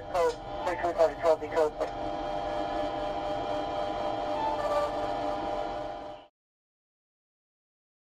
code, twenty-five code.